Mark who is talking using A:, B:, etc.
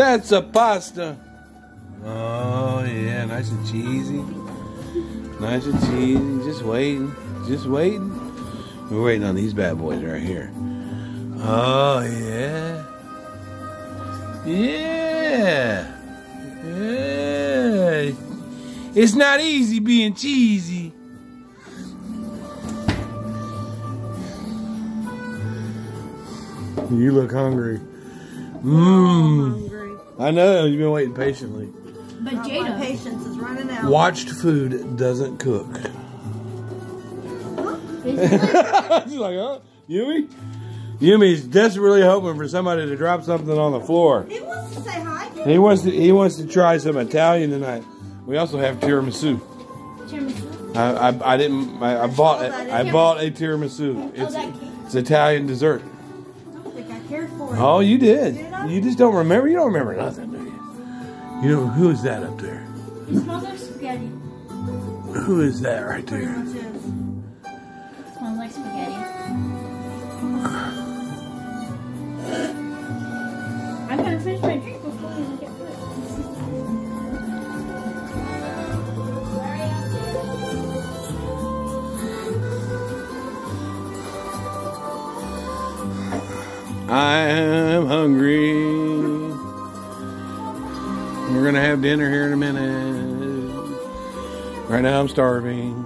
A: That's a pasta. Oh yeah, nice and cheesy. Nice and cheesy. Just waiting. Just waiting. We're waiting on these bad boys right here. Oh yeah. Yeah. Yeah. It's not easy being cheesy. You look hungry. Mmm. I know, you've been waiting patiently.
B: But
C: My
B: Jada,
C: patience is running out.
A: Watched food doesn't cook.
B: basically,
A: She's like, huh? Yumi? Yumi's desperately hoping for somebody to drop something on the floor.
C: He wants to say hi.
A: He wants to he wants to try some Italian tonight. We also have tiramisu.
B: tiramisu.
A: I I, I didn't I, I bought oh, it. I bought a tiramisu.
B: Oh, it's
A: it's Italian dessert.
C: Cared for it.
A: Oh, you did.
C: Did
A: You just don't remember. You don't remember nothing, do you? You know who is that up there?
B: It smells like spaghetti.
A: Who is that right there? I am hungry. We're gonna have dinner here in a minute. Right now I'm starving.